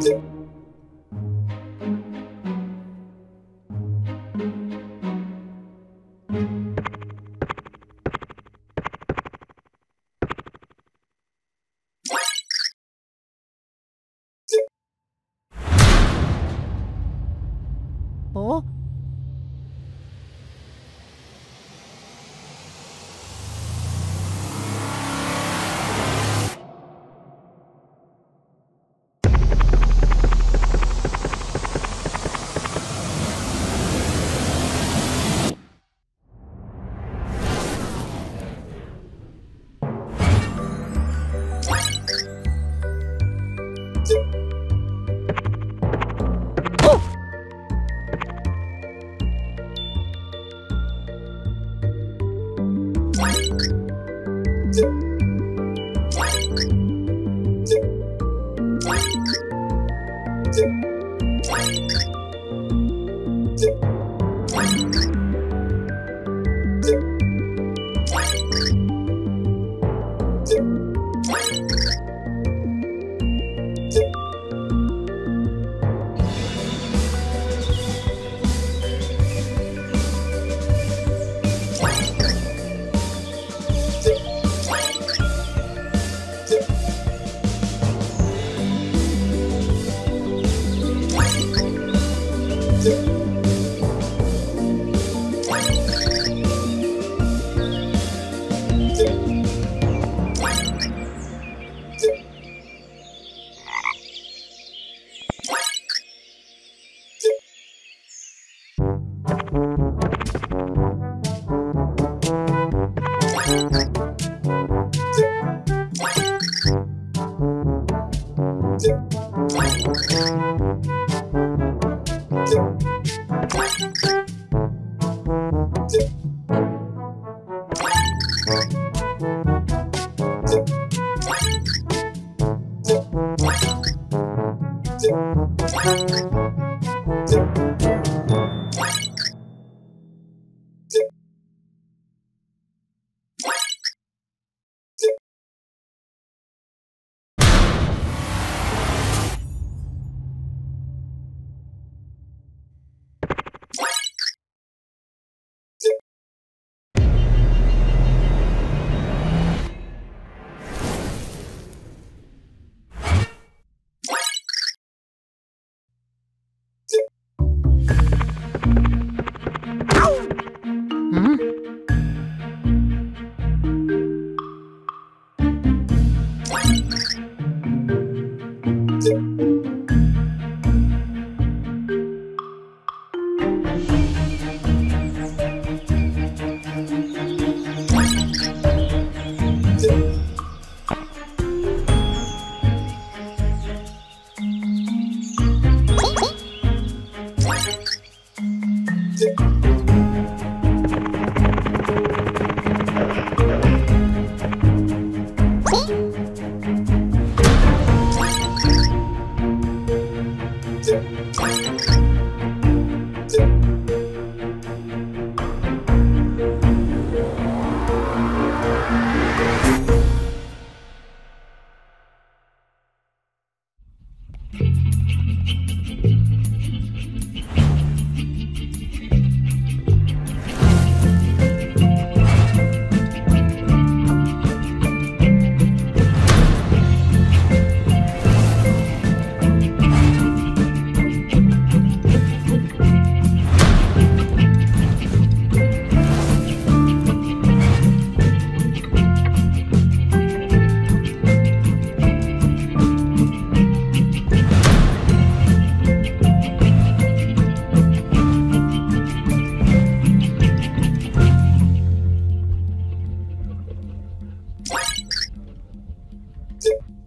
โอ้ Thank Thanks.